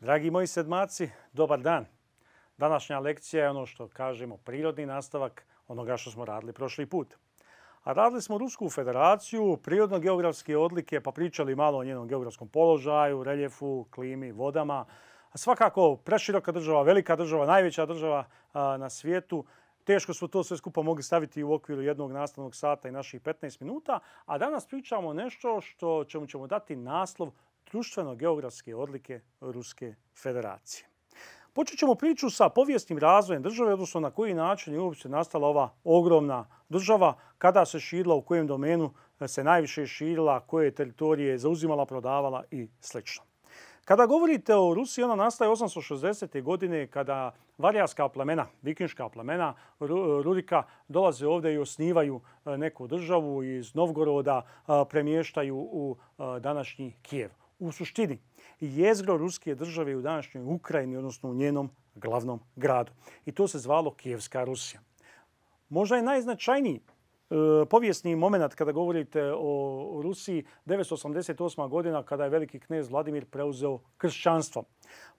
Dragi moji sedmaci, dobar dan. Današnja lekcija je ono što kažemo prirodni nastavak onoga što smo radili prošli put. A radili smo Rusku federaciju, prirodno-geografske odlike, pa pričali malo o njenom geografskom položaju, reljefu, klimi, vodama. A svakako preširoka država, velika država, najveća država na svijetu. Teško smo to sve skupa mogli staviti u okviru jednog nastavnog sata i naših 15 minuta. A danas pričamo nešto što ćemo, ćemo dati naslov društveno-geografske odlike Ruske federacije. Počet ćemo priču sa povijesnim razvojem države, odnosno na koji način je uopće nastala ova ogromna država, kada se širila, u kojem domenu se najviše širila, koje teritorije zauzimala, prodavala i sl. Kada govorite o Rusiji, ona nastaje 860. godine kada varijarska plemena, vikinška plemena Rurika dolaze ovdje i osnivaju e, neku državu iz Novgoroda, e, premještaju u e, današnji Kijev u suštini jezgro ruske države u današnjoj Ukrajini, odnosno u njenom glavnom gradu. I to se zvalo Kijevska Rusija. Možda je najznačajniji e, povijesni moment kada govorite o Rusiji 988. godina kada je veliki knez Vladimir preuzeo kršćanstvo.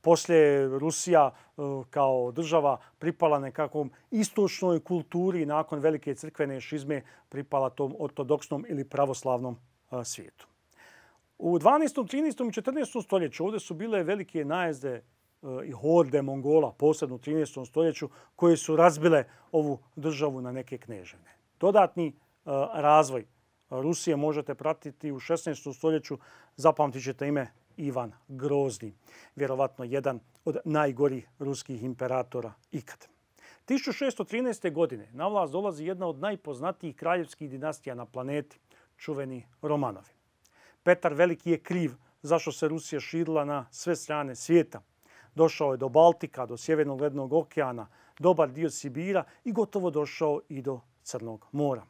Poslije Rusija e, kao država pripala nekakvom istočnoj kulturi nakon velike crkvene šizme pripala tom ortodoksnom ili pravoslavnom e, svijetu. U 12., 13. i 14. stoljeću ovdje su bile velike najezde e, i horde Mongola, posebno u 13. stoljeću, koje su razbile ovu državu na neke knežene. Dodatni e, razvoj Rusije možete pratiti u 16. stoljeću. Zapamtit ćete ime Ivan Grozni, vjerovatno jedan od najgorih ruskih imperatora ikad. 1613. godine na vlast dolazi jedna od najpoznatijih kraljevskih dinastija na planeti, čuveni Romanovi. Petar Veliki je kriv zašto se Rusija širila na sve strane svijeta. Došao je do Baltika, do Sjevernog lednog okeana, dobar dio Sibira i gotovo došao i do Crnog mora.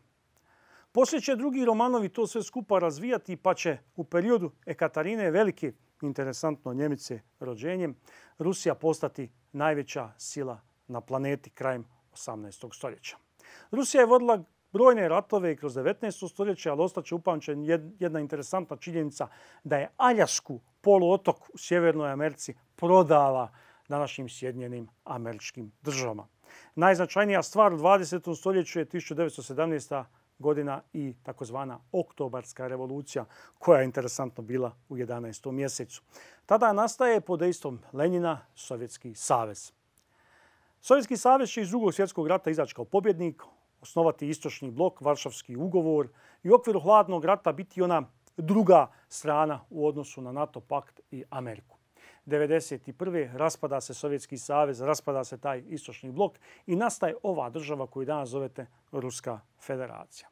Poslije će drugi Romanovi to sve skupa razvijati pa će u periodu Ekatarine Velike, interesantno Njemice rođenjem, Rusija postati najveća sila na planeti krajem 18. stoljeća. Rusija je vodila brojne ratove kroz 19. stoljeće, ali ostaće upamćen jedna interesantna činjenica da je Aljasku poluotok u Sjevernoj Americi prodala današnjim Sjedinjenim američkim državama. Najznačajnija stvar u 20. stoljeću je 1917. godina i takozvana oktobarska revolucija koja je interesantno bila u 11. mjesecu. Tada nastaje pod dejstvom Lenjina Sovjetski savez. Sovjetski savez će iz drugog svjetskog rata izaći kao pobjednik osnovati istočni blok, Varšavski ugovor i u okviru hladnog rata biti ona druga strana u odnosu na NATO pakt i Ameriku. 1991. raspada se Sovjetski savez, raspada se taj istočni blok i nastaje ova država koju danas zovete Ruska federacija.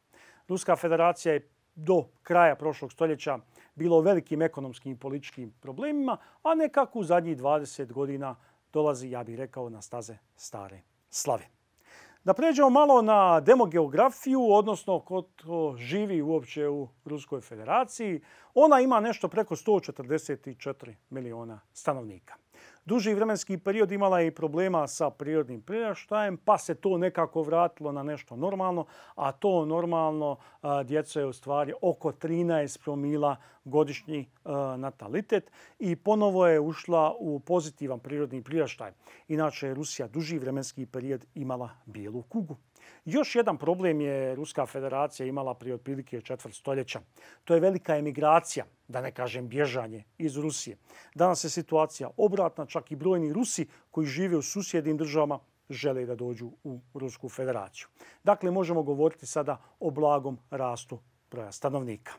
Ruska federacija je do kraja prošlog stoljeća bilo u velikim ekonomskim i političkim problemima, a nekako u zadnjih 20 godina dolazi, ja bih rekao, na staze stare slave. Da pređemo malo na demogeografiju, odnosno ko to živi uopće u Ruskoj federaciji. Ona ima nešto preko 144 miliona stanovnika duži vremenski period imala je i problema sa prirodnim priraštajem, pa se to nekako vratilo na nešto normalno, a to normalno djeco je u stvari oko 13 promila godišnji natalitet i ponovo je ušla u pozitivan prirodni priraštaj. Inače je Rusija duži vremenski period imala bijelu kugu. Još jedan problem je Ruska federacija imala prije otprilike četvrt stoljeća. To je velika emigracija, da ne kažem bježanje, iz Rusije. Danas je situacija obratna, čak i brojni Rusi koji žive u susjednim državama žele da dođu u Rusku federaciju. Dakle, možemo govoriti sada o blagom rastu broja stanovnika.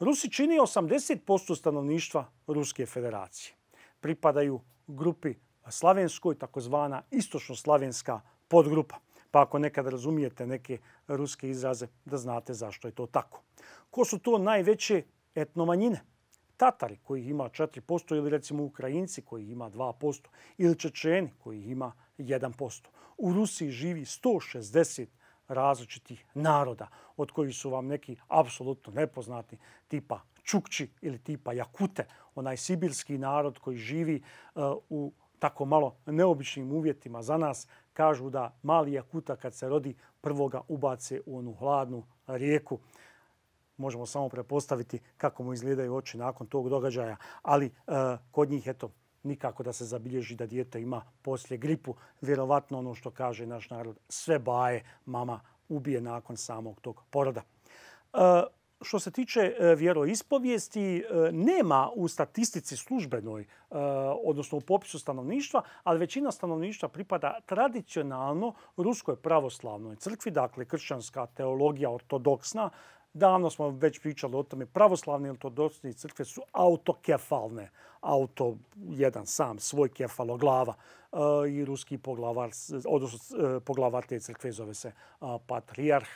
Rusi čini 80% stanovništva Ruske federacije. Pripadaju grupi slavenskoj, takozvana istočno-slavenska podgrupa pa ako nekad razumijete neke ruske izraze, da znate zašto je to tako. Ko su to najveće etnomanjine? Tatari koji ima 4% ili recimo Ukrajinci koji ima 2% ili Čečeni koji ima 1%. U Rusiji živi 160 različitih naroda od kojih su vam neki apsolutno nepoznati tipa Čukči ili tipa Jakute, onaj sibirski narod koji živi uh, u tako malo neobičnim uvjetima za nas, kažu da mali jakuta kad se rodi prvoga ubace u onu hladnu rijeku. Možemo samo prepostaviti kako mu izgledaju oči nakon tog događaja. Ali e, kod njih, eto, nikako da se zabilježi da dijete ima poslije gripu. Vjerovatno ono što kaže naš narod, sve baje mama ubije nakon samog tog poroda. E, što se tiče e, vjeroispovijesti, e, nema u statistici službenoj, e, odnosno u popisu stanovništva, ali većina stanovništva pripada tradicionalno Ruskoj pravoslavnoj crkvi, dakle kršćanska teologija ortodoksna, Davno smo već pričali o tome. Pravoslavne ortodoksne crkve su autokefalne. Auto, jedan sam, svoj kefaloglava. I ruski poglavar, odnosno poglavar te crkve zove se patrijarh.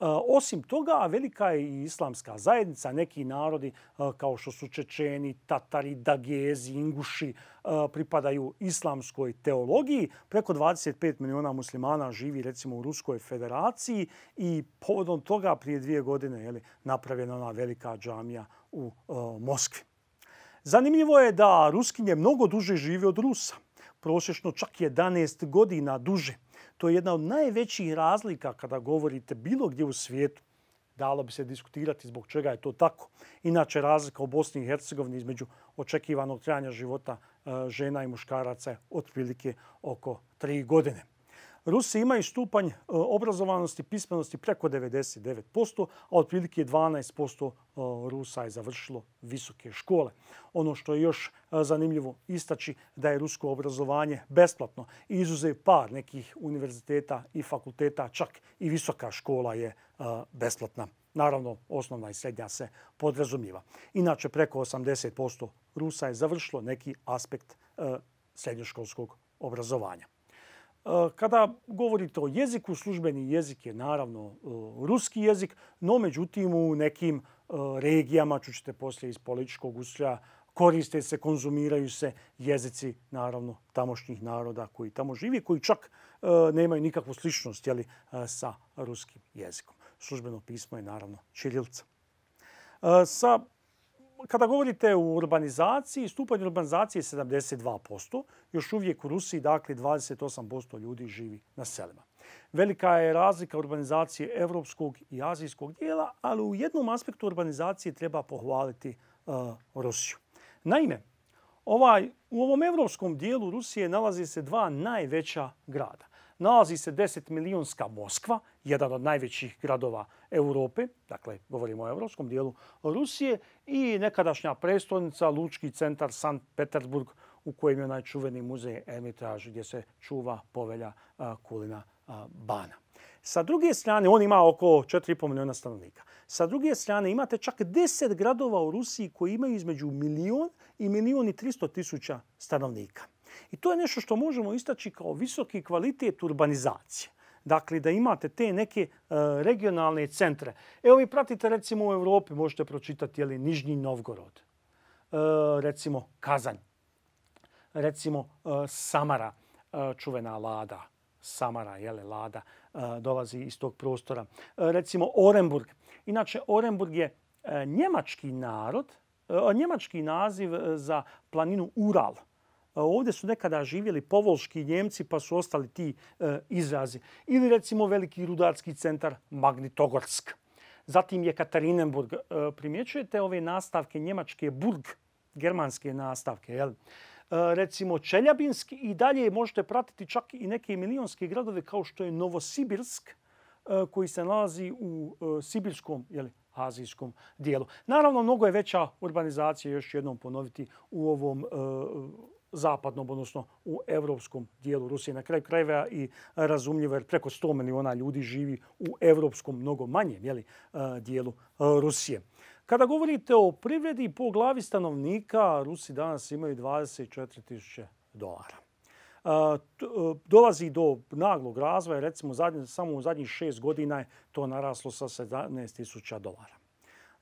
Eh, osim toga, velika je i islamska zajednica. Neki narodi, eh, kao što su Čečeni, Tatari, Dagezi, Inguši, eh, pripadaju islamskoj teologiji. Preko 25 miliona muslimana živi recimo u Ruskoj federaciji i povodom toga prije dvije godine je napravljena ona velika džamija u Moskvi. Zanimljivo je da Ruskinje mnogo duže žive od Rusa. Prosječno čak 11 godina duže. To je jedna od najvećih razlika kada govorite bilo gdje u svijetu. Dalo bi se diskutirati zbog čega je to tako. Inače, razlika u Bosni i Hercegovini između očekivanog trajanja života e, žena i muškaraca je otprilike oko tri godine. Rusi imaju stupanj e, obrazovanosti, pismenosti preko 99%, a otprilike 12% e, Rusa je završilo visoke škole. Ono što je još e, zanimljivo istaći da je rusko obrazovanje besplatno. Izuzev par nekih univerziteta i fakulteta, čak i visoka škola je besplatna. Naravno, osnovna i srednja se podrazumiva. Inače, preko 80% Rusa je završilo neki aspekt srednjoškolskog obrazovanja. Eh, kada govorite o jeziku, službeni jezik je naravno eh, ruski jezik, no međutim u nekim eh, regijama, čućete poslije iz političkog ustroja, koriste se, konzumiraju se jezici naravno tamošnjih naroda koji tamo živi, koji čak nemaju nikakvu sličnost jeli, sa ruskim jezikom. Službeno pismo je naravno Čirilca. Sa kada govorite o urbanizaciji, stupanj urbanizacije je 72%. Još uvijek u Rusiji, dakle, 28% ljudi živi na selima. Velika je razlika urbanizacije evropskog i azijskog dijela, ali u jednom aspektu urbanizacije treba pohvaliti uh, Rusiju. Naime, ovaj, u ovom evropskom dijelu Rusije nalazi se dva najveća grada nalazi se 10 milijonska Moskva, jedan od najvećih gradova Europe, dakle govorimo o evropskom dijelu Rusije, i nekadašnja prestolnica, lučki centar Sankt Petersburg, u kojem je najčuveni muzej Ermitage gdje se čuva povelja Kulina Bana. Sa druge strane, on ima oko 4,5 miliona stanovnika. Sa druge strane, imate čak 10 gradova u Rusiji koji imaju između milion i milion i 300 tisuća stanovnika. I to je nešto što možemo istaći kao visoki kvalitet urbanizacije. Dakle, da imate te neke uh, regionalne centre. Evo vi pratite recimo u Evropi, možete pročitati jeli, Nižnji Novgorod, uh, recimo Kazanj, recimo uh, Samara, čuvena Lada, Samara, jele, Lada, dolazi iz tog prostora. Recimo Orenburg. Inače, Orenburg je njemački narod, njemački naziv za planinu Ural. Ovdje su nekada živjeli povolški njemci pa su ostali ti e, izrazi. Ili recimo veliki rudarski centar Magnitogorsk. Zatim je Katarinenburg. E, primjećujete ove nastavke njemačke burg, germanske nastavke, jel? E, recimo Čeljabinski i dalje možete pratiti čak i neke milionske gradove kao što je Novosibirsk, e, koji se nalazi u e, sibirskom, jel, azijskom dijelu. Naravno, mnogo je veća urbanizacija, još jednom ponoviti, u ovom zapadnom, odnosno u evropskom dijelu Rusije. Na kraju krajeva i razumljivo jer preko 100 miliona ljudi živi u evropskom, mnogo manjem jeli, e, dijelu e, Rusije. Kada govorite o privredi po glavi stanovnika, Rusi danas imaju 24.000 dolara. E, dolazi do naglog razvoja, recimo zadnje, samo u zadnjih šest godina je to naraslo sa 17.000 dolara.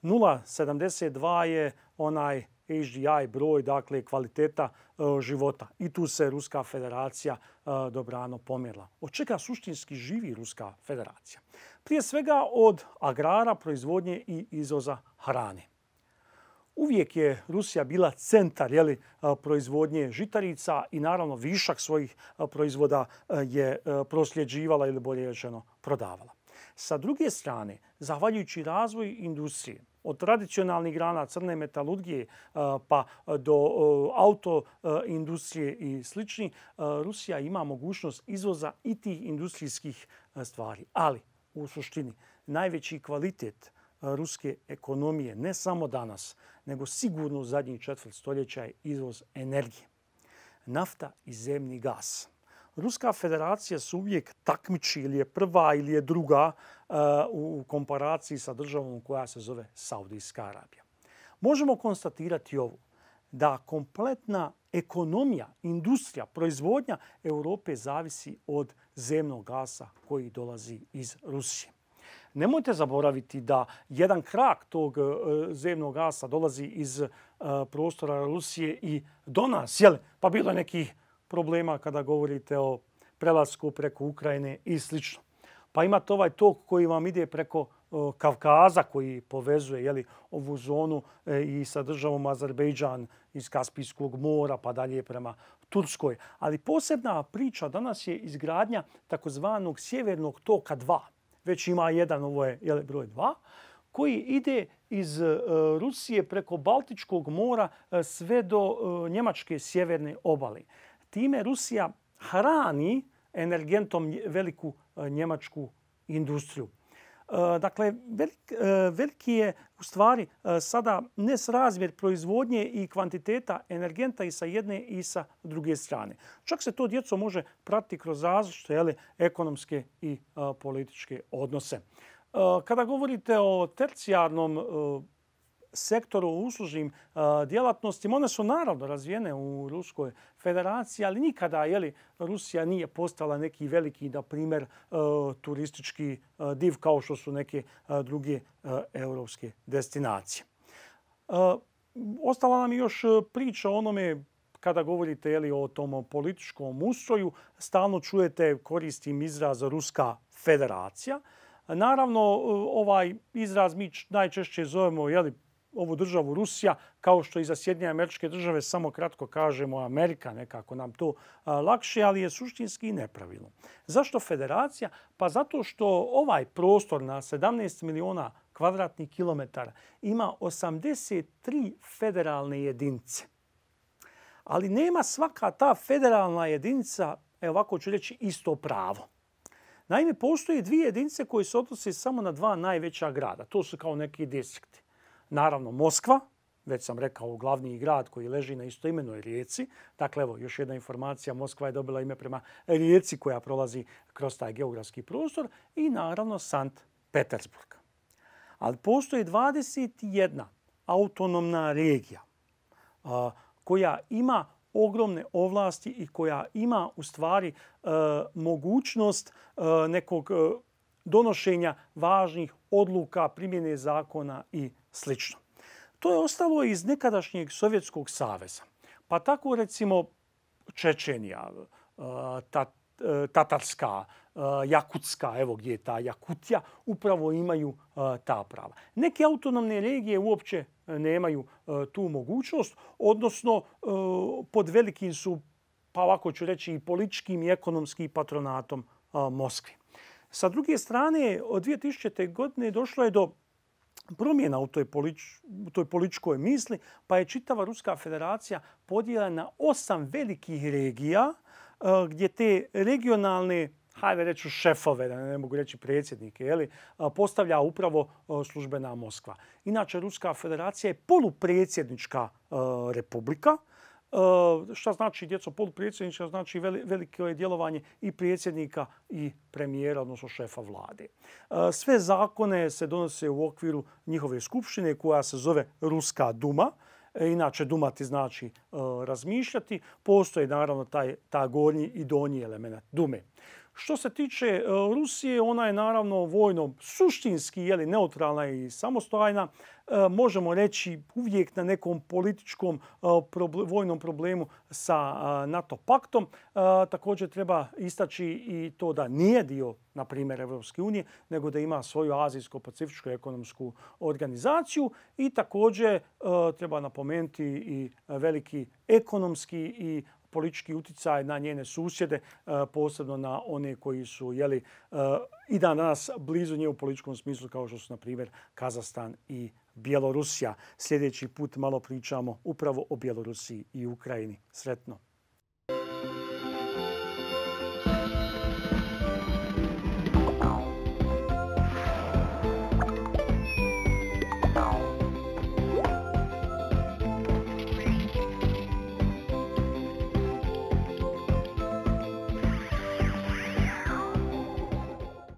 0,72 je onaj HDI broj, dakle kvaliteta e, života. I tu se Ruska federacija e, dobrano pomjerla. Od čega suštinski živi Ruska federacija? Prije svega od agrara, proizvodnje i izvoza hrane. Uvijek je Rusija bila centar jeli, e, proizvodnje žitarica i naravno višak svojih e, proizvoda e, je prosljeđivala ili bolje rečeno prodavala. Sa druge strane, zahvaljujući razvoju industrije, od tradicionalnih grana crne metalurgije eh, pa eh, do eh, auto industrije i slični, Rusija ima mogućnost izvoza i tih industrijskih stvari. Ali, u suštini, najveći kvalitet ruske ekonomije, ne samo danas, nego sigurno u zadnjih četvrt stoljeća je izvoz energije. Nafta i zemni gas. Ruska federacija se uvijek takmiči ili je prva ili je druga uh, u komparaciji sa državom koja se zove Saudijska Arabija. Možemo konstatirati ovo, da kompletna ekonomija, industrija, proizvodnja Europe zavisi od zemnog gasa koji dolazi iz Rusije. Nemojte zaboraviti da jedan krak tog eh, zemnog gasa dolazi iz eh, prostora Rusije i do nas. Jel? Pa bilo je nekih problema kada govorite o prelasku preko Ukrajine i sl. Pa imate ovaj tok koji vam ide preko e, Kavkaza koji povezuje jeli, ovu zonu e, i sa državom Azerbejdžan iz Kaspijskog mora pa dalje prema Turskoj. Ali posebna priča danas je izgradnja takozvanog sjevernog toka 2. Već ima jedan, ovo je jeli, broj 2 koji ide iz e, Rusije preko Baltičkog mora sve do Njemačke sjeverne obale time Rusija hrani energentom veliku e, njemačku industriju. E, dakle, velik, e, veliki je u stvari sada nesrazmjer proizvodnje i kvantiteta energenta i sa jedne i sa druge strane. Čak se to djeco može pratiti kroz različite jele, ekonomske i političke odnose. Kada govorite o tercijarnom sektoru uslužnim djelatnostima. One su naravno razvijene u Ruskoj federaciji, ali nikada je li Rusija nije postala neki veliki, na primjer, e, turistički e, div kao što su neke e, druge europske destinacije. Ostala nam još priča o onome kada govorite jeli, o tom političkom ustroju. Stalno čujete koristim izraz Ruska federacija. Naravno, ovaj izraz mi najčešće zovemo jeli, ovu državu Rusija, kao što i za Sjedinje američke države, samo kratko kažemo Amerika, nekako nam to lakše, ali je suštinski nepravilno. Zašto federacija? Pa zato što ovaj prostor na 17 miliona kvadratnih kilometara ima 83 federalne jedinice. Ali nema svaka ta federalna jedinica, evo ovako ću reći, isto pravo. Naime, postoje dvije jedinice koje se odnose samo na dva najveća grada. To su kao neki distrikti. Naravno, Moskva, već sam rekao, glavni grad koji leži na istoimenoj rijeci. Dakle, evo, još jedna informacija. Moskva je dobila ime prema rijeci koja prolazi kroz taj geografski prostor. I naravno, Sankt Petersburg. Ali postoji 21 autonomna regija a, koja ima ogromne ovlasti i koja ima u stvari e, mogućnost e, nekog e, donošenja važnih odluka, primjene zakona i slično. To je ostalo iz nekadašnjeg Sovjetskog saveza. Pa tako recimo Čečenija, e, e, Tatarska, e, Jakutska, evo gdje je ta Jakutija, upravo imaju ta prava. Neke autonomne regije uopće nemaju tu mogućnost, odnosno pod velikim su, pa ovako ću reći, i političkim i ekonomskim patronatom Moskvi. Sa druge strane, od 2000. godine došlo je do promjena u toj, polič, u toj političkoj misli, pa je čitava Ruska federacija podijeljena na osam velikih regija, eh, gdje te regionalne hajde reću šefove, da ne mogu reći predsjednike, jeli, eh, postavlja upravo eh, službena Moskva. Inače, Ruska federacija je polupredsjednička republika, E, šta znači djeco polupredsjednička, znači veliko je djelovanje i predsjednika i premijera, odnosno šefa vlade. E, sve zakone se donose u okviru njihove skupštine koja se zove Ruska duma. E, inače, dumati znači razmišljati. Postoje naravno taj, ta gornji i donji element dume. Što se tiče e, Rusije, ona je naravno vojno suštinski jeli, neutralna i samostojna. E, možemo reći uvijek na nekom političkom e, vojnom problemu sa NATO paktom. Također treba istaći i to da nije dio, na primjer, Evropske unije, nego da ima svoju azijsko-pacifičku ekonomsku organizaciju i također treba napomenuti i veliki ekonomski i politički uticaj na njene susjede, e, posebno na one koji su jeli, e, i dan danas blizu nje u političkom smislu kao što su, na primjer, Kazastan i Bjelorusija. Sljedeći put malo pričamo upravo o Bjelorusiji i Ukrajini. Sretno!